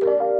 you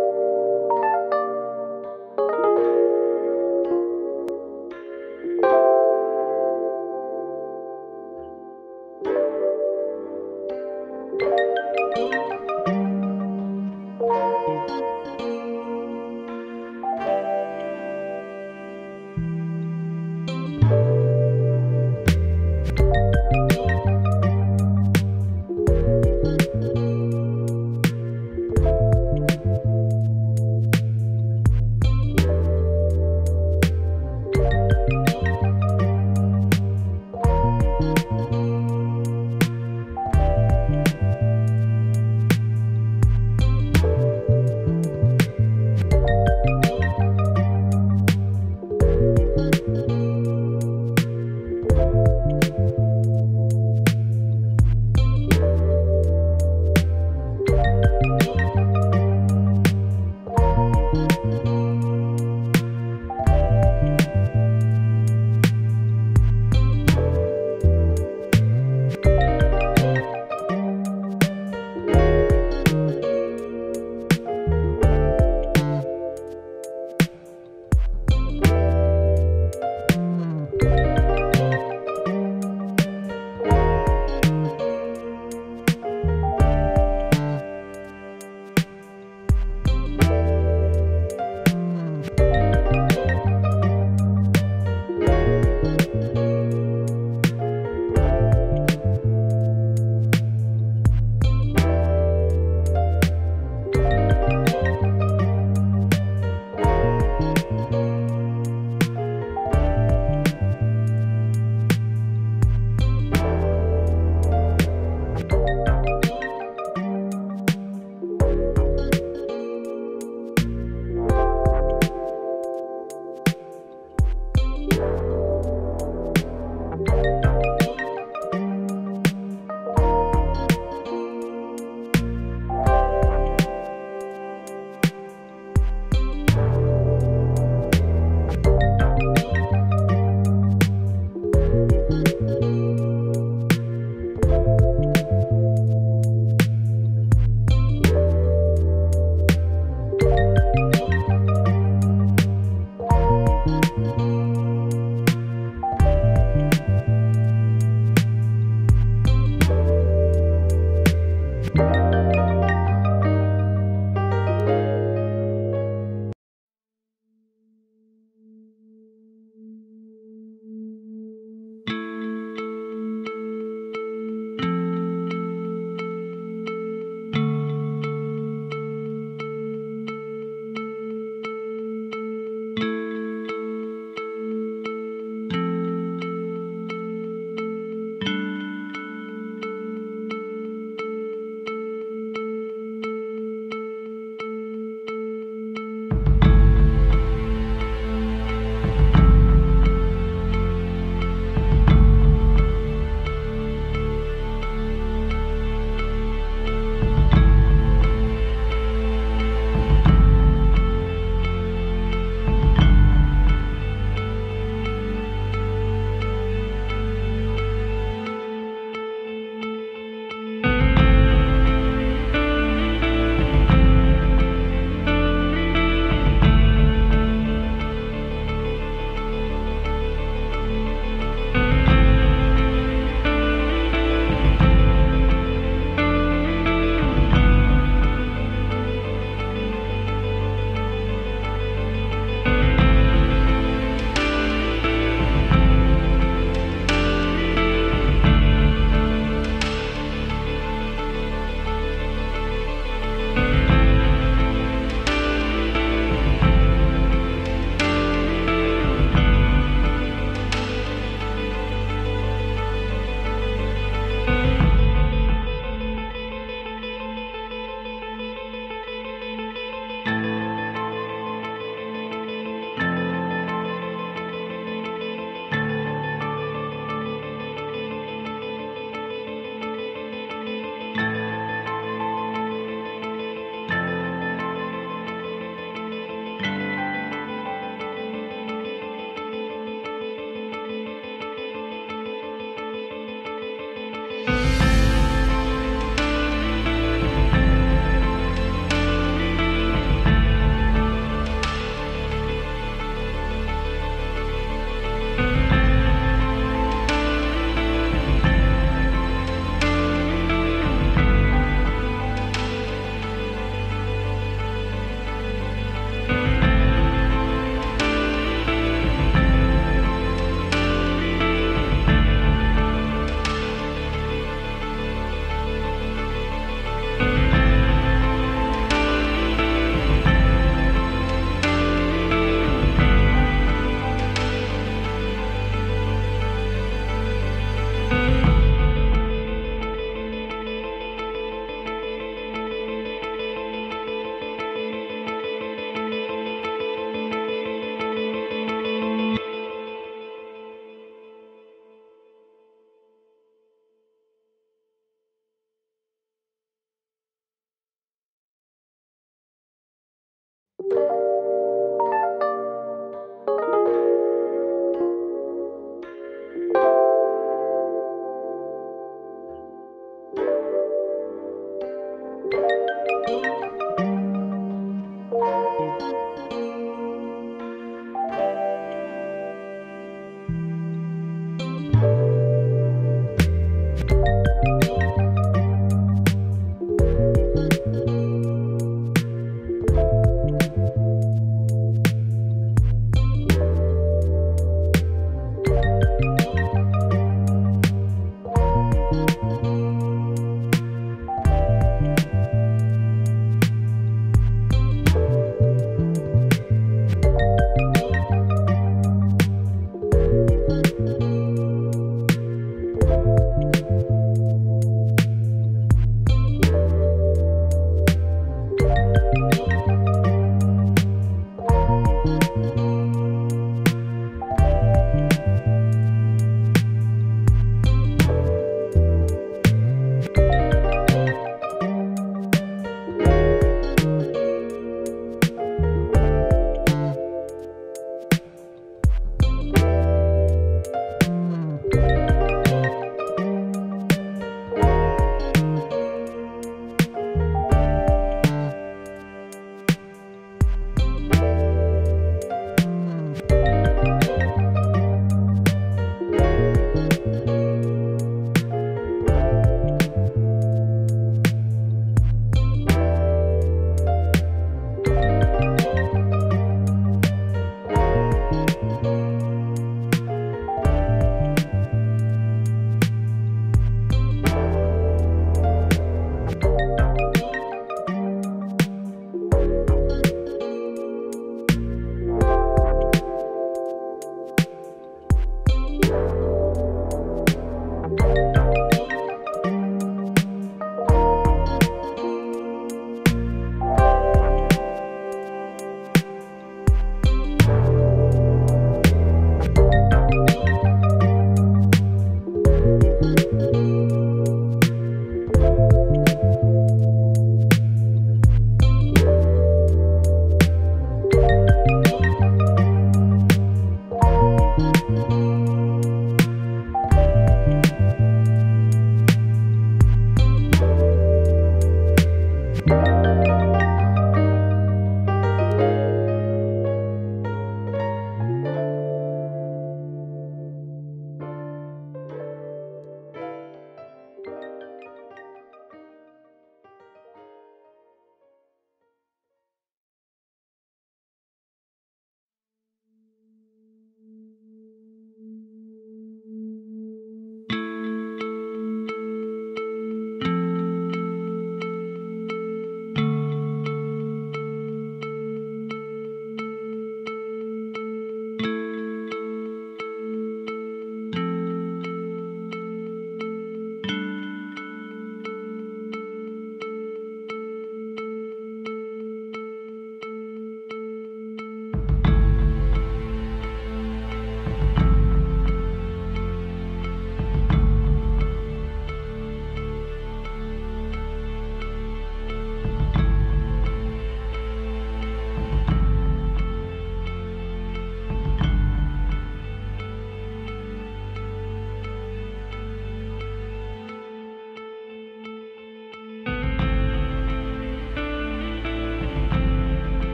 you